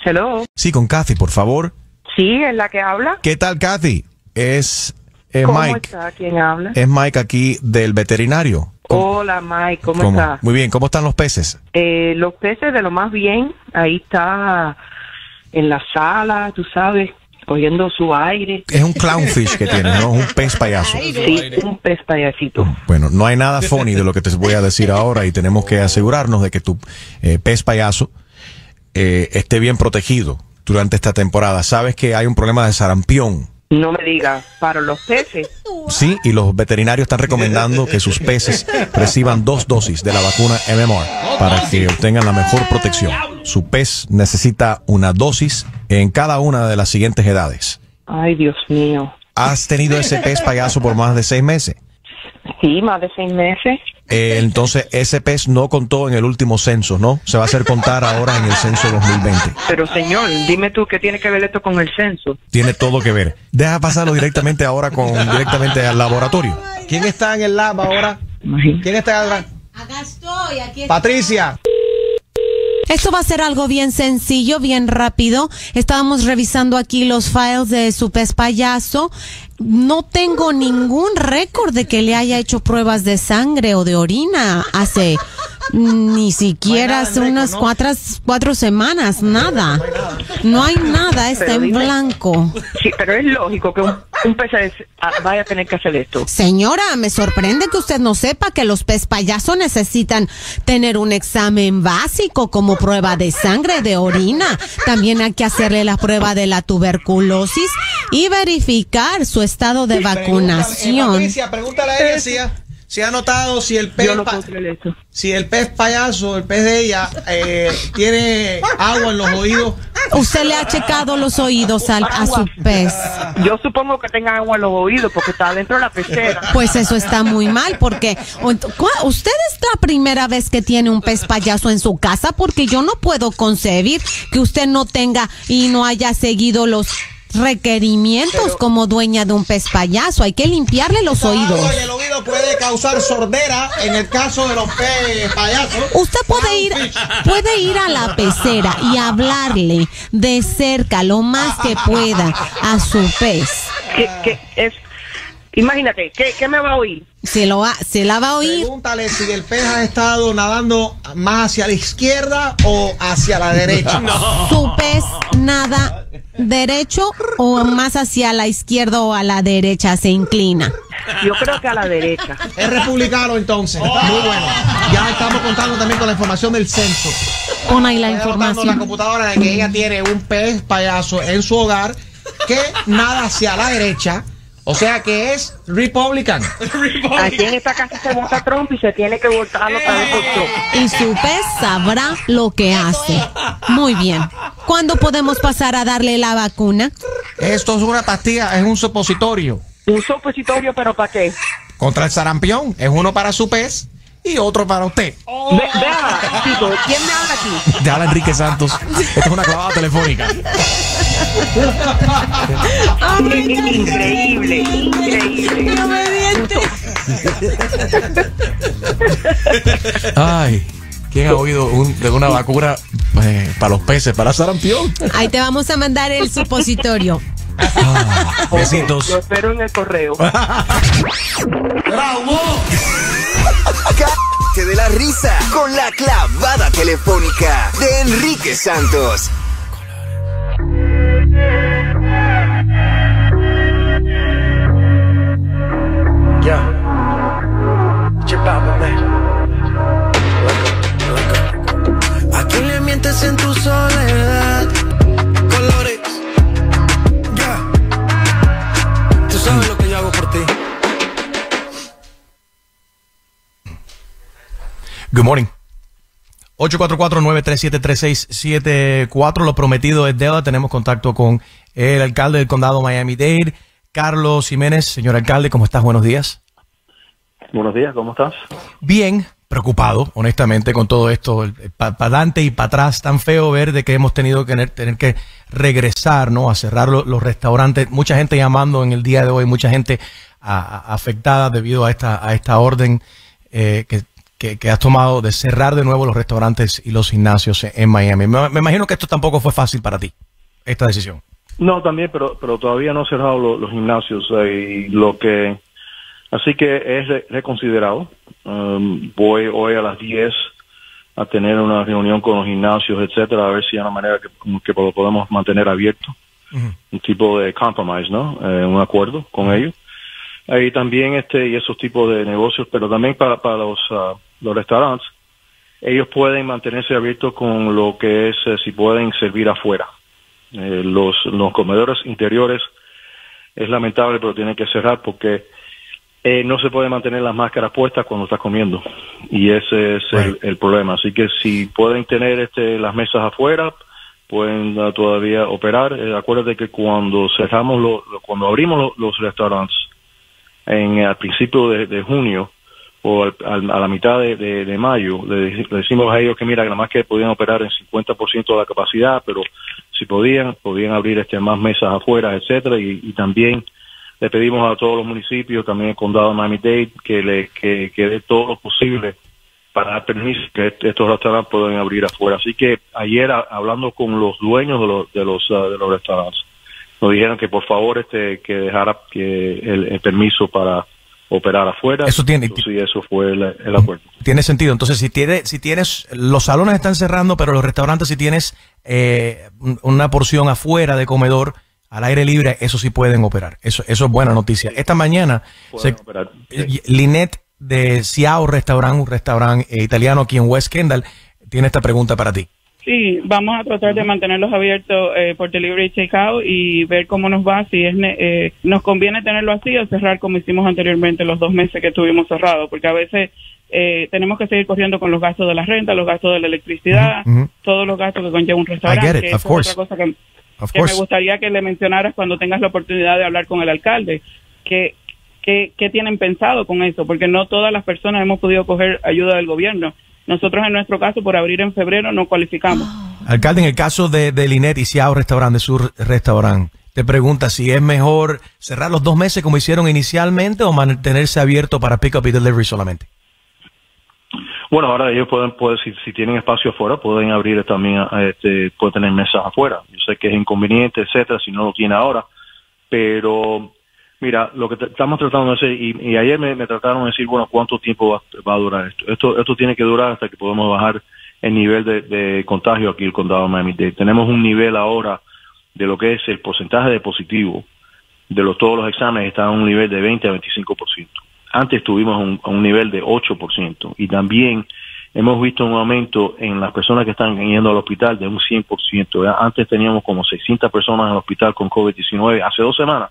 Hello. Sí, con Kathy, por favor. Sí, es la que habla. ¿Qué tal, Kathy? Es, es ¿Cómo Mike. está? ¿Quién habla? Es Mike aquí del veterinario. Hola, Mike. ¿Cómo, ¿Cómo? está? Muy bien, ¿cómo están los peces? Eh, los peces de lo más bien. Ahí está en la sala, tú sabes, cogiendo su aire. Es un clownfish que tiene, ¿no? Un pez payaso. Sí, un pez payasito. Bueno, no hay nada funny de lo que te voy a decir ahora y tenemos que asegurarnos de que tu eh, pez payaso eh, esté bien protegido durante esta temporada. Sabes que hay un problema de sarampión. No me digas, para los peces. Sí, y los veterinarios están recomendando que sus peces reciban dos dosis de la vacuna MMR para que obtengan la mejor protección. Su pez necesita una dosis en cada una de las siguientes edades. Ay, Dios mío. ¿Has tenido ese pez payaso por más de seis meses? Sí, más de seis meses. Eh, entonces, ese pez no contó en el último censo, ¿no? Se va a hacer contar ahora en el censo 2020. Pero señor, dime tú qué tiene que ver esto con el censo. Tiene todo que ver. Deja pasarlo directamente ahora con directamente al laboratorio. ¿Quién está en el lab ahora? ¿Quién está atrás? Acá estoy, aquí estoy. Patricia. Esto va a ser algo bien sencillo, bien rápido. Estábamos revisando aquí los files de su pez payaso. No tengo ningún récord de que le haya hecho pruebas de sangre o de orina hace ni siquiera hace unas cuatro, cuatro semanas, nada. No hay nada, está Pero en dime- blanco. Sí, pero es lógico que un, un pez ah, vaya a tener que hacer esto. Señora, me sorprende que usted no sepa que los pez payaso necesitan tener un examen básico como prueba de sangre, de orina. También hay que hacerle la prueba de la tuberculosis y verificar su estado de vacunación. Patricia, pregúntale a ella si si ha notado si el pez pa- si el pez payaso, el pez de ella, eh, tiene agua en los oídos Usted le ha checado los oídos al- a su pez. Yo supongo que tenga agua en los oídos porque está dentro de la pecera. Pues eso está muy mal porque o ent- ¿cu- usted es la primera vez que tiene un pez payaso en su casa porque yo no puedo concebir que usted no tenga y no haya seguido los requerimientos como dueña de un pez payaso. Hay que limpiarle los oídos. El oído puede causar sordera en el caso de los pe payasos. Usted puede ir, puede ir a la pecera y hablarle de cerca lo más que pueda a su pez. ¿Qué, qué es? Imagínate, ¿qué, qué me va a oír? Se, lo va, se la va a oír. Pregúntale si el pez ha estado nadando más hacia la izquierda o hacia la derecha. Su pez nada derecho o más hacia la izquierda o a la derecha se inclina. Yo creo que a la derecha. Es republicano entonces. Muy bueno. Ya estamos contando también con la información del censo. Pon ahí la Estoy anotando en la información. computadora de que ella tiene un pez payaso en su hogar que nada hacia la derecha. O sea que es Republican. Aquí en esta casa se vota Trump y se tiene que votar otra vez por Trump. Y su pez sabrá lo que hace. Muy bien. ¿Cuándo podemos pasar a darle la vacuna? Esto es una pastilla, es un supositorio. Un supositorio, pero ¿para qué? Contra el sarampión. Es uno para su pez y otro para usted. Ve, vea, chico, ¿quién me habla aquí? Te habla Enrique Santos. Esto es una clavada telefónica. increíble, increíble. Ay, ¿quién ha oído un- de una vacuna eh, para los peces, para sarampión? Ahí te vamos a mandar el supositorio. Besitos. Lo espero en el correo. Cállate de la risa con la clavada telefónica de Enrique Santos. Ya. ¿A quién le mientes en tu soledad? Good morning. 844-937-3674. Lo prometido es deuda. Tenemos contacto con el alcalde del condado Miami-Dade, Carlos Jiménez. Señor alcalde, ¿cómo estás? Buenos días. Buenos días, ¿cómo estás? Bien, preocupado, honestamente, con todo esto. Para adelante y para atrás, tan feo ver de que hemos tenido que tener, tener que regresar, ¿no? A cerrar lo- los restaurantes. Mucha gente llamando en el día de hoy, mucha gente a- a- afectada debido a esta, a esta orden eh, que, que, que has tomado de cerrar de nuevo los restaurantes y los gimnasios en Miami. Me, me imagino que esto tampoco fue fácil para ti, esta decisión. No, también, pero, pero todavía no he cerrado lo- los gimnasios eh, y lo que... Así que es re- reconsiderado. Um, voy hoy a las 10 a tener una reunión con los gimnasios, etcétera, a ver si hay una manera que, que lo podemos mantener abierto. Un tipo de compromise, ¿no? Eh, un acuerdo con ellos. Y también este y esos tipos de negocios, pero también para, para los, ah, los restaurantes, ellos pueden mantenerse abiertos con lo que es eh, si pueden servir afuera. Eh, los, los comedores interiores es lamentable, pero tienen que cerrar porque eh, no se puede mantener las máscaras puestas cuando estás comiendo y ese es el, el problema. Así que si pueden tener este, las mesas afuera, pueden ah, todavía operar. Acuérdate que cuando cerramos, lo- lo- cuando abrimos lo- los restaurantes en al principio de, de junio o al- a la mitad de, mayo, le, dec- le decimos a ellos que mira, nada más que podían operar en 50% de la capacidad, pero si podían, podían abrir este más mesas afuera, etcétera, y, también le pedimos a todos los municipios, también el condado de Miami-Dade, que le que, que dé todo lo posible para dar permiso que est- estos restaurantes puedan abrir afuera. Así que ayer hablando con los dueños de los de los, ah, de los restaurantes, nos dijeron que por favor este que dejara que el permiso para operar afuera. Eso tiene- Sí, eso fue el, el acuerdo. Tiene sentido. Entonces, si tiene, si tienes, los salones están cerrando, pero los restaurantes si tienes eh, un- una porción afuera de comedor al aire libre, eso sí pueden operar. Eso, eso es buena noticia. Esta mañana, se- eh, Lynette de Ciao Restaurant, un restaurante eh, italiano aquí en West Kendall, tiene esta pregunta para ti. Sí, vamos a tratar de mantenerlos abiertos eh, por delivery y takeout y ver cómo nos va, si es ne- eh, nos conviene tenerlo así o cerrar como hicimos anteriormente los dos meses que estuvimos cerrados, porque a veces eh, tenemos que seguir corriendo con los gastos de la renta, los gastos de la electricidad, todos los gastos que conlleva un restaurante. I get it, que of eso course. Es otra cosa que, me gustaría que le mencionaras cuando tengas la oportunidad de hablar con el alcalde. Que, que, ¿Qué tienen pensado con eso? Porque no todas las personas hemos podido coger ayuda del gobierno. Nosotros en nuestro caso, por abrir en febrero, no cualificamos. Alcalde, en el caso de, de Linet y Ciao Restaurant, de su restaurante, te pregunta si es mejor cerrar los dos meses como hicieron inicialmente o mantenerse abierto para pick up y delivery solamente. Bueno, ahora ellos pueden, pueden si, si tienen espacio afuera, pueden abrir también, este, pueden tener mesas afuera. Yo sé que es inconveniente, etcétera, si no lo tiene ahora, pero mira, lo que estamos tratando de hacer, y, ayer me, trataron de decir, bueno, ¿cuánto tiempo va, a durar esto? esto? Esto tiene que durar hasta que podamos bajar el nivel de, de contagio aquí en el condado de Miami-Dade. Tenemos un nivel ahora de lo que es el porcentaje de positivo de los, todos los exámenes está a un nivel de 20 a 25%. Antes tuvimos un, a un nivel de 8% y también hemos visto un aumento en las personas que están yendo al hospital de un 100%. ¿verdad? Antes teníamos como 600 personas en el hospital con COVID-19 hace dos semanas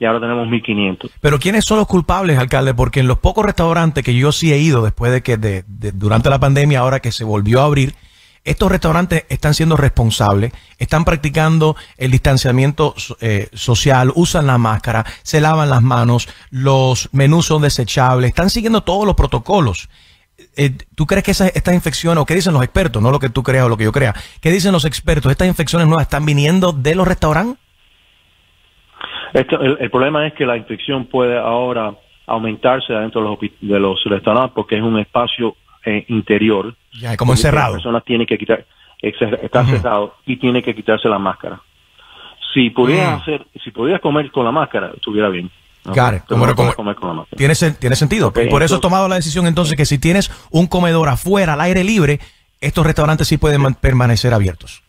y ahora tenemos 1.500. Pero ¿quiénes son los culpables, alcalde? Porque en los pocos restaurantes que yo sí he ido después de que de- durante la pandemia, ahora que se volvió a abrir, estos restaurantes están siendo responsables, están practicando el distanciamiento eh, social, usan la máscara, se lavan las manos, los menús son desechables, están siguiendo todos los protocolos. Eh, ¿Tú crees que esa- estas infecciones, o qué dicen los expertos, no lo que tú creas o lo que yo crea, qué dicen los expertos, estas infecciones nuevas están viniendo de los restaurantes? Esto- el, el problema es que la infección puede ahora aumentarse dentro de los, de los restaurantes porque es un espacio eh, interior. Ya, como encerrado. La persona tiene que quitar, está cerrado y tiene que quitarse la máscara. Si pudieras Mm. hacer, si pudieras comer con la máscara, estuviera bien. Como- no como- comer con la máscara. Tiene, sen- tiene sentido. Ok, y por eso he tomado la decisión entonces que si tienes un comedor afuera, al aire libre, estos restaurantes sí pueden man- permanecer abiertos.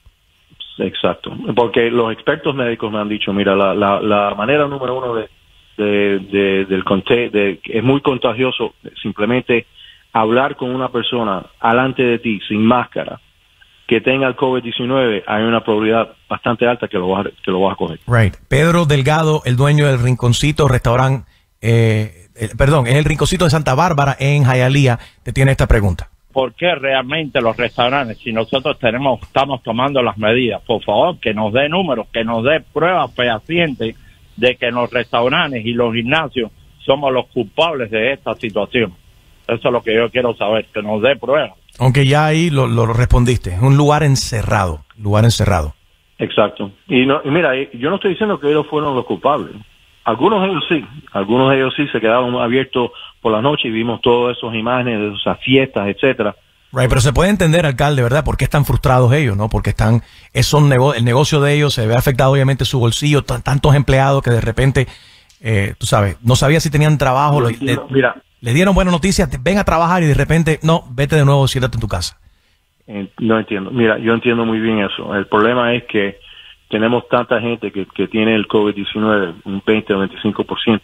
Exacto, porque los expertos médicos me han dicho, mira, la, la, la manera número uno de, de, de- del de, es muy contagioso simplemente hablar con una persona alante de ti sin máscara que tenga el COVID-19, hay una probabilidad bastante alta que lo vas que lo vas a coger. Right. Pedro Delgado, el dueño del Rinconcito Restaurant, eh, eh, perdón, es el Rinconcito de Santa Bárbara en Hialeah, te tiene esta pregunta. ¿Por qué realmente los restaurantes, si nosotros tenemos, estamos tomando las medidas, por favor, que nos dé números, que nos dé pruebas fehacientes de que los restaurantes y los gimnasios somos los culpables de esta situación? Eso es lo que yo quiero saber, que nos dé pruebas. Aunque ya ahí lo, lo respondiste, es un lugar encerrado, lugar encerrado. Exacto. Y, no, y mira, eh, yo no estoy diciendo que ellos fueron los culpables. Algunos de ellos sí, algunos de ellos sí se quedaron abiertos por la noche y vimos todas esas imágenes de esas fiestas, etcétera. Right, pero se puede entender, alcalde, ¿verdad? ¿Por qué están frustrados ellos, no? Porque están, es son nego- el negocio de ellos se ve afectado obviamente su bolsillo, tan- tantos empleados que de repente, eh, tú sabes, no sabía si tenían trabajo, le, Mira, le dieron buenas noticias, ven a trabajar y de repente, no, vete de nuevo, siéntate en tu casa. Eh, no entiendo. Mira, yo entiendo muy bien eso. El problema es que tenemos tanta gente que, que tiene el COVID-19, un 20 o 25%,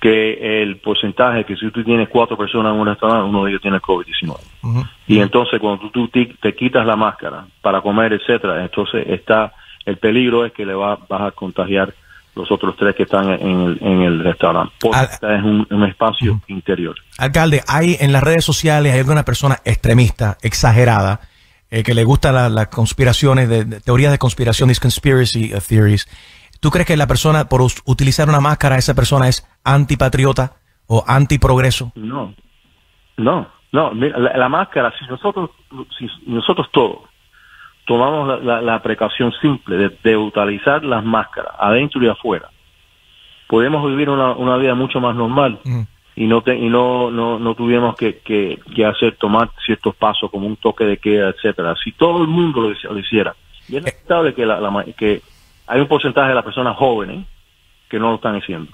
que el porcentaje que si tú tienes cuatro personas en un restaurante, uno de ellos tiene el COVID-19. Y entonces cuando tú, tú te quitas la máscara para comer, etcétera, entonces está el peligro es que le va, vas a contagiar los otros tres que están en el, en el restaurante. Porque este es un, un espacio interior. Alcalde, hay en las redes sociales, hay alguna persona extremista, exagerada, eh, que le gusta la- las conspiraciones, de, de- teorías de conspiración, these conspiracy uh, theories. ¿Tú crees que la persona, por utilizar una máscara, esa persona es antipatriota o antiprogreso? No, no, no. Mira, la, la máscara, si nosotros, si nosotros todos tomamos la, la- la precaución simple de, de utilizar las máscaras adentro y afuera, podemos vivir una, una vida mucho más normal y no te- y no no, no tuviéramos que, que, que hacer tomar ciertos pasos como un toque de queda, etcétera. Si todo el mundo lo, lo hiciera, y es lamentable que, la, la que hay un porcentaje de las personas jóvenes que no lo están haciendo.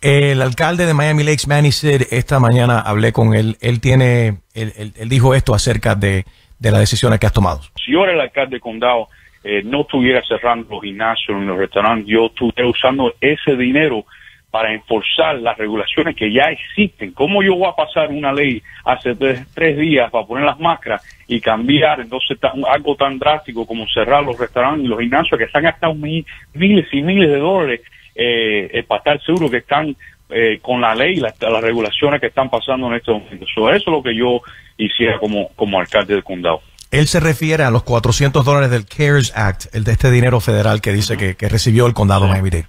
El alcalde de Miami Lakes, Manny Sid, esta mañana hablé con él. Él tiene, él, él- él dijo esto acerca de, de las decisiones que has tomado. si yo era el alcalde de condado, eh, no estuviera cerrando los gimnasios ni los restaurantes, yo estuviera usando ese dinero para enforzar las regulaciones que ya existen. ¿Cómo yo voy a pasar una ley hace tres, tres días para poner las máscaras y cambiar entonces algo tan drástico como cerrar los restaurantes y los gimnasios que están gastando mi- miles y miles de dólares eh, eh, para estar seguros que están eh, con la ley las, regulaciones que están pasando en estos momentos? So, eso es lo que yo hiciera como, como alcalde del condado. Él se refiere a los 400 dólares del CARES Act, el de este dinero federal que dice que, que recibió el condado de Miami-Dade.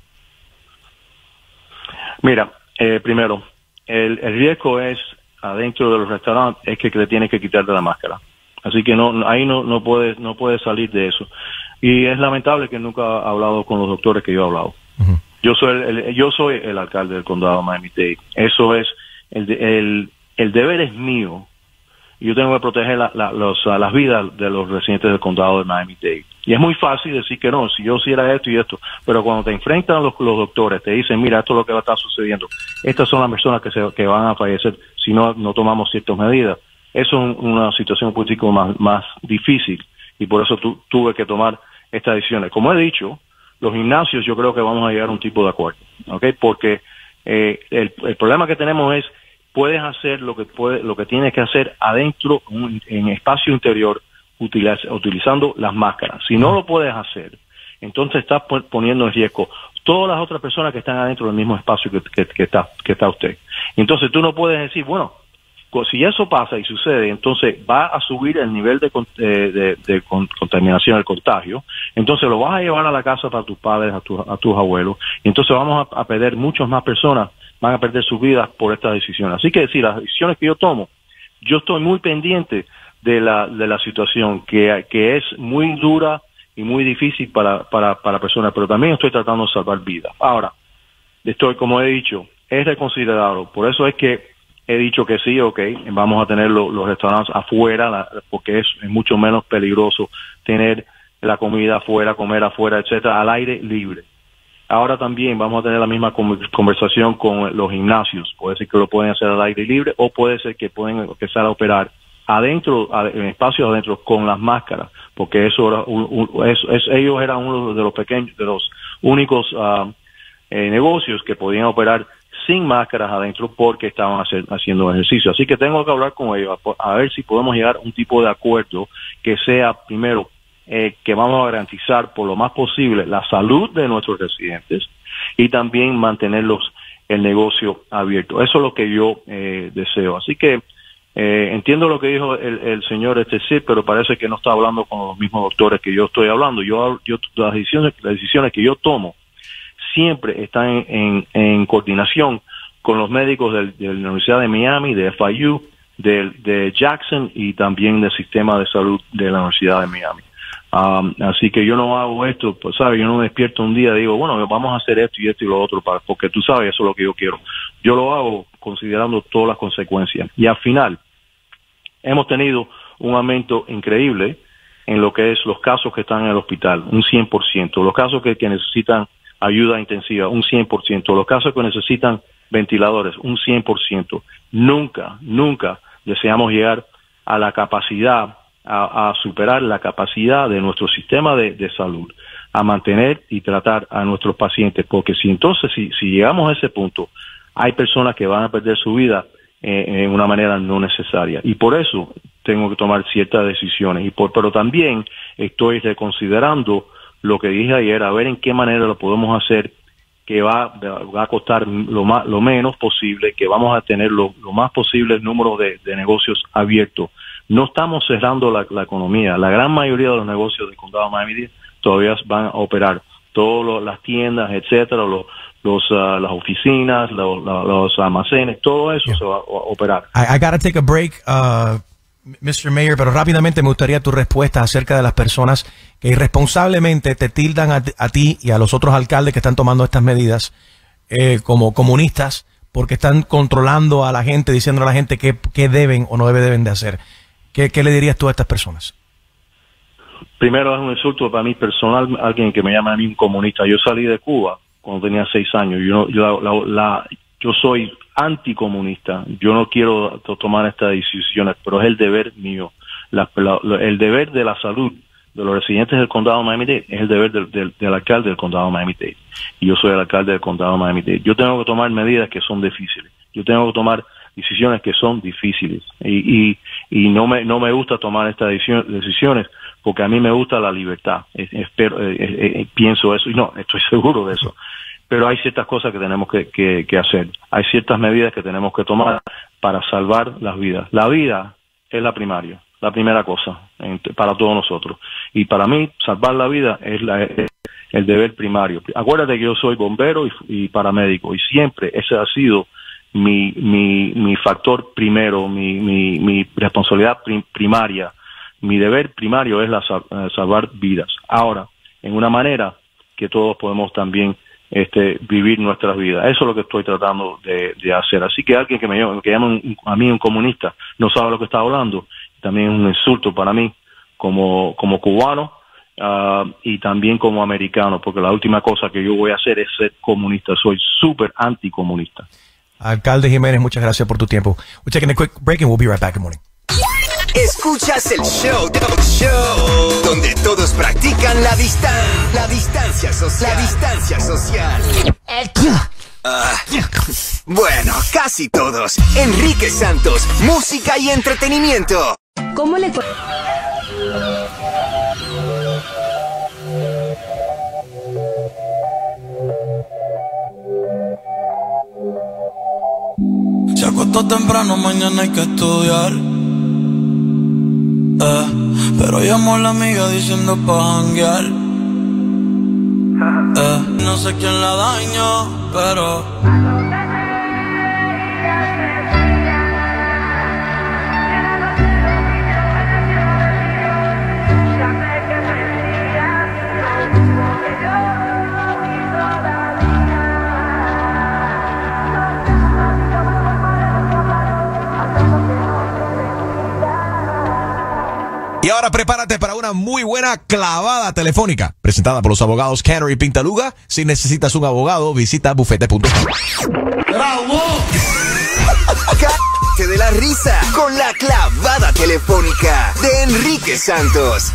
Mira, eh, primero, el, el riesgo es adentro de los restaurantes es que le tienes que quitarte la máscara. Así que no, ahí no, no puedes no puedes salir de eso. Y es lamentable que nunca ha hablado con los doctores que yo he hablado. Yo soy el, el- yo soy el alcalde del condado de Miami-Dade. Eso es el, de- el el deber es mío. Y Yo tengo que proteger la- la- los- las vidas de los residentes del condado de Miami-Dade. Y es muy fácil decir que no, si yo hiciera esto y esto, pero cuando te enfrentan los, los doctores, te dicen, mira, esto es lo que va a estar sucediendo, estas son las personas que, se, que van a fallecer si no, no tomamos ciertas medidas. Eso es un- una situación política más, más difícil y por eso tu- tuve que tomar estas decisiones. Como he dicho, los gimnasios yo creo que vamos a llegar a un tipo de acuerdo, ¿ok? Porque eh, el, el problema que tenemos es puedes hacer lo que puede, lo que tienes que hacer adentro un- en espacio interior utiliz- utilizando las máscaras. Si no lo puedes hacer, entonces estás pon- poniendo en riesgo todas las otras personas que están adentro del mismo espacio que, que- que está que está usted. Entonces tú no puedes decir, bueno, si eso pasa y sucede, entonces va a subir el nivel de, de, de con- contaminación, el contagio, entonces lo vas a llevar a la casa para tus padres, a, tus a tus abuelos, y entonces vamos a, a perder muchas más personas, van a perder sus vidas por estas decisiones. Así que si las decisiones que yo tomo, yo estoy muy pendiente de la, de la situación, que, que es muy dura y muy difícil para, para, para personas, pero también estoy tratando de salvar vidas. Ahora, estoy, como he dicho, es reconsiderado. Por eso es que he dicho que sí, ok, vamos a tener lo- los restaurantes afuera, la- porque es, mucho menos peligroso tener la comida afuera, comer afuera, etcétera, al aire libre. Ahora también vamos a tener la misma conversación con los gimnasios. Puede ser que lo pueden hacer al aire libre o puede ser que pueden empezar a operar adentro, en espacios adentro con las máscaras, porque eso era un- un- es- es- ellos eran uno de los pequeños, de los únicos ah, eh, negocios que podían operar sin máscaras adentro porque estaban hacer- haciendo ejercicio. Así que tengo que hablar con ellos a, a ver si podemos llegar a un tipo de acuerdo que sea, primero, eh, que vamos a garantizar por lo más posible la salud de nuestros residentes y también mantenerlos el negocio abierto. Eso es lo que yo eh, deseo. Así que eh, entiendo lo que dijo el, el señor este sí, pero parece que no está hablando con los mismos doctores que yo estoy hablando. Yo, yo las decisiones, las decisiones que yo tomo siempre están en, en- coordinación con los médicos del- de la Universidad de Miami, de FIU, del- de Jackson y también del sistema de salud de la Universidad de Miami. Um, así que yo no hago esto, pues sabes, yo no me despierto un día y digo, bueno, vamos a hacer esto y esto y lo otro, para, porque tú sabes, eso es lo que yo quiero. Yo lo hago considerando todas las consecuencias. Y al final, hemos tenido un aumento increíble en lo que es los casos que están en el hospital, un 100%, los casos que, que necesitan ayuda intensiva, un 100%, los casos que necesitan ventiladores, un 100%. Nunca, nunca deseamos llegar a la capacidad, a, superar la capacidad de nuestro sistema de, de salud, a mantener y tratar a nuestros pacientes, porque si entonces, si, si llegamos a ese punto, hay personas que van a perder su vida eh, en una manera no necesaria. Y por eso tengo que tomar ciertas decisiones. Y por, pero también estoy reconsiderando lo que dije ayer, a ver en qué manera lo podemos hacer que va, va a costar lo, más, lo menos posible, que vamos a tener lo, lo más posible el número de, de negocios abiertos. No estamos cerrando la, la economía. La gran mayoría de los negocios del condado de Miami-Dade todavía van a operar. Todas las tiendas, etcétera, los, los, ah, las oficinas, los, almacenes, todo eso se va a operar. I, I gotta take a break, uh, Mr. Mayor, pero rápidamente me gustaría tu respuesta acerca de las personas que irresponsablemente te tildan a, a ti y a los otros alcaldes que están tomando estas medidas eh, como comunistas porque están controlando a la gente, diciendo a la gente qué, qué deben o no debe- deben de hacer. ¿Qué, ¿Qué le dirías tú a estas personas? Primero es un insulto para mí personal, alguien que me llama a mí un comunista. Yo salí de Cuba cuando tenía seis años. Yo, yo, la- la- yo soy anticomunista. Yo no quiero to- tomar estas decisiones, pero es el deber mío. La- la- el deber de la salud de los residentes del condado de Miami-Dade es el deber del, alcalde del condado de Miami-Dade. Y yo soy el alcalde del condado de Miami-Dade. Yo tengo que tomar medidas que son difíciles. Yo tengo que tomar decisiones que son difíciles. Y, y, y no, me, no me gusta tomar estas decisiones porque a mí me gusta la libertad. Eh, eh, eh, pienso eso y no, estoy seguro de eso. Pero hay ciertas cosas que tenemos que, que- hacer. Hay ciertas medidas que tenemos que tomar para salvar las vidas. La vida es la primaria, la primera cosa en- para todos nosotros. Y para mí, salvar la vida es, la- el deber primario. Acuérdate que yo soy bombero y, y paramédico y siempre ese ha sido mi, mi, mi factor primero, mi, mi, mi responsabilidad prim- primaria. Mi deber primario es la, eh, salvar vidas. Ahora, en una manera que todos podemos también este, vivir nuestras vidas. Eso es lo que estoy tratando de, hacer. Así que alguien que me llama, que llama un- a mí un comunista no sabe lo que está hablando, también es un insulto para mí como, como cubano ah, y también como americano, porque la última cosa que yo voy a hacer es ser comunista. Soy súper anticomunista. Alcalde Jiménez, muchas gracias por tu tiempo. We're taking a quick break and we'll be right back. Good morning. Escuchas el show, Show, donde todos practican la distancia, la distancia social, la distancia social. Ah, bueno, casi todos. Enrique Santos, música y entretenimiento. ¿Cómo le Se acostó temprano, mañana hay que estudiar. Eh, pero llamó a la amiga diciendo pa' janguear. Eh, no sé quién la dañó, pero. Ahora prepárate para una muy buena clavada telefónica, presentada por los abogados Canner y Pintaluga. Si necesitas un abogado, visita bufete.com. Cállate de la risa con la clavada telefónica de Enrique Santos.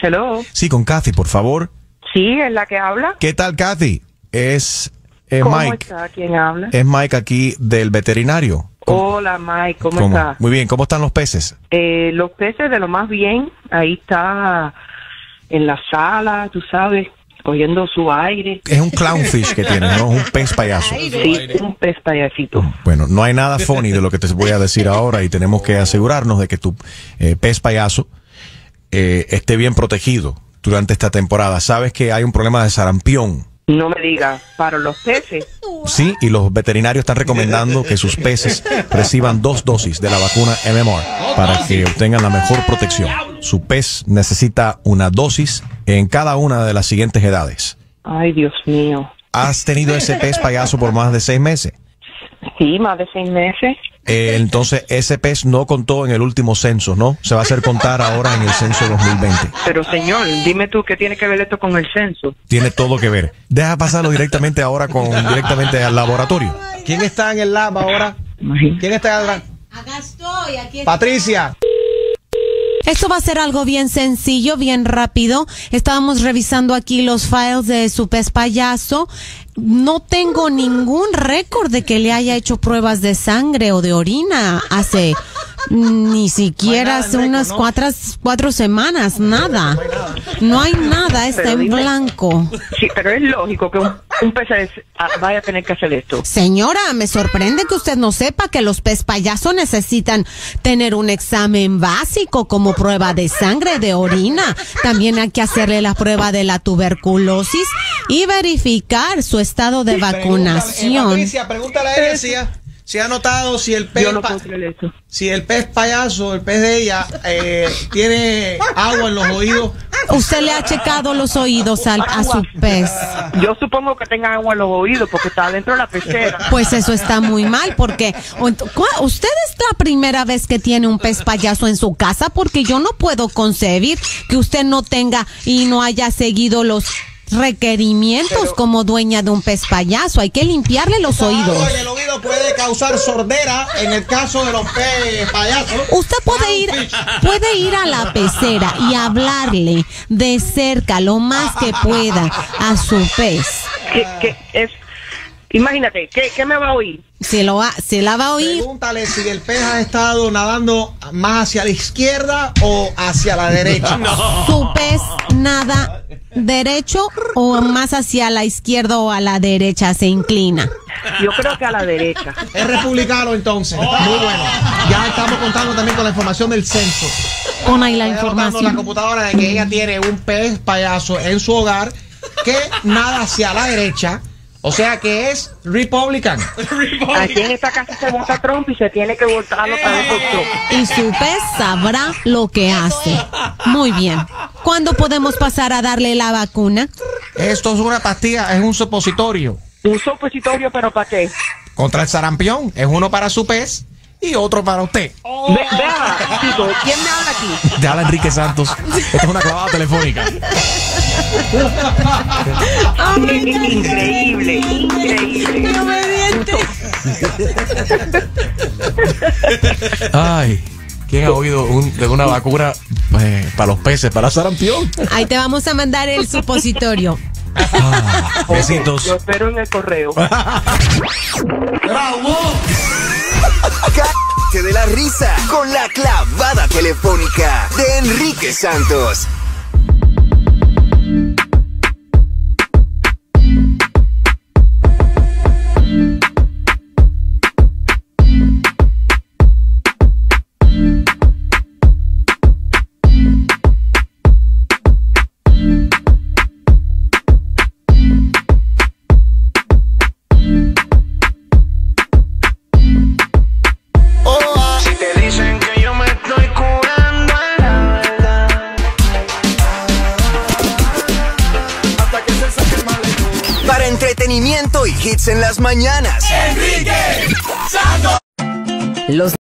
Hello. Sí, con Kathy, por favor. Sí, es la que habla. ¿Qué tal, Kathy? Es, es ¿Cómo Mike. está? ¿Quién habla? Es Mike aquí del veterinario. Hola, Mike. ¿Cómo, ¿Cómo? está? Muy bien, ¿cómo están los peces? Eh, los peces de lo más bien. Ahí está en la sala, tú sabes, cogiendo su aire. Es un clownfish que tiene, ¿no? Es un pez payaso. Sí, un pez payasito. Bueno, no hay nada funny de lo que te voy a decir ahora y tenemos que asegurarnos de que tu eh, pez payaso eh, esté bien protegido durante esta temporada. Sabes que hay un problema de sarampión. No me digas, para los peces. Sí, y los veterinarios están recomendando que sus peces reciban dos dosis de la vacuna MMR para que obtengan la mejor protección. Su pez necesita una dosis en cada una de las siguientes edades. Ay, Dios mío. ¿Has tenido ese pez payaso por más de seis meses? Sí, más de seis meses. Eh, entonces, ese pez no contó en el último censo, ¿no? Se va a hacer contar ahora en el censo 2020. Pero señor, dime tú qué tiene que ver esto con el censo. Tiene todo que ver. Deja pasarlo directamente ahora con directamente al laboratorio. ¿Quién está en el lab ahora? ¿Quién está atrás? Acá estoy, aquí Patricia. Esto va a ser algo bien sencillo, bien rápido. Estábamos revisando aquí los files de su pez payaso. No tengo ningún récord de que le haya hecho pruebas de sangre o de orina hace ni siquiera hace unas cuatro, cuatro semanas, nada. No hay nada, está Pero en dime- blanco. Sí, pero es lógico que un, un pez ah, vaya a tener que hacer esto. Señora, me sorprende que usted no sepa que los pez payaso necesitan tener un examen básico como prueba de sangre, de orina. También hay que hacerle la prueba de la tuberculosis y verificar su estado de vacunación. Patricia, pregúntale a ella si si ha notado si el pez no si el pez payaso, el pez de ella, eh, tiene agua en los oídos. Usted le ha checado los oídos al- a su pez. Yo supongo que tenga agua en los oídos porque está dentro de la pecera. Pues eso está muy mal porque ¿cu- usted es la primera vez que tiene un pez payaso en su casa porque yo no puedo concebir que usted no tenga y no haya seguido los requerimientos como dueña de un pez payaso. Hay que limpiarle los oídos. El oído puede causar sordera en el caso de los peces payasos. Usted puede ir, puede ir a la pecera y hablarle de cerca lo más que pueda a su pez. ¿Qué, qué es? Imagínate, ¿qué, qué me va a oír? Se, lo va, se la va a oír. Pregúntale si el pez ha estado nadando más hacia la izquierda o hacia la derecha. Su pez nada derecho o más hacia la izquierda o a la derecha se inclina. Yo creo que a la derecha. Es republicano entonces. Muy bueno. Ya estamos contando también con la información del censo. Pon ahí la anotando la información. computadora de que ella tiene un pez payaso en su hogar que nada hacia la derecha. O sea que es Republican. Aquí en esta casa se vota Trump y se tiene que votar otra vez por Trump. Y su pez sabrá lo que hace. Muy bien. ¿Cuándo podemos pasar a darle la vacuna? Esto es una pastilla, es un supositorio. Un supositorio, pero ¿para qué? Contra el sarampión. Es uno para su pez y otro para usted. Ve, vea, chico, ¿quién me habla aquí? Te habla Enrique Santos. Esta es una clavada telefónica. Increíble, increíble. Ay, ¿quién ha oído un- de una vacuna eh, para los peces, para sarampión? Ahí te vamos a mandar el supositorio. Besitos. Yo espero en el correo. Cállate de la risa con la clavada telefónica de Enrique Santos. Mañanas. Enrique Santos. Los